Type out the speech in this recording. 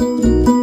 Música